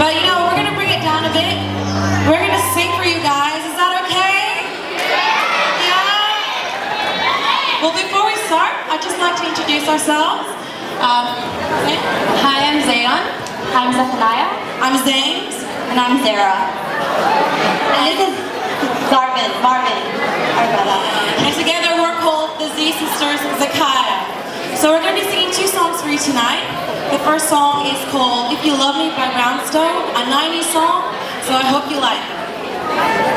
But you know, we're gonna bring it down a bit. We're gonna sing for you guys. Is that okay? Yeah? Well, before we start, I'd just like to introduce ourselves. Um, hi, I'm Zaion. Hi, I'm Zephaniah. I'm Zaimz. And I'm Zaira. And this is Marvin. Marvin. our brother. And together we're called the Z Sisters Zakiya. So we're going to be singing two songs for you tonight. The first song is called If You Love Me by Brownstone, a 90s song, so I hope you like it.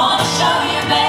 wanna show you, baby.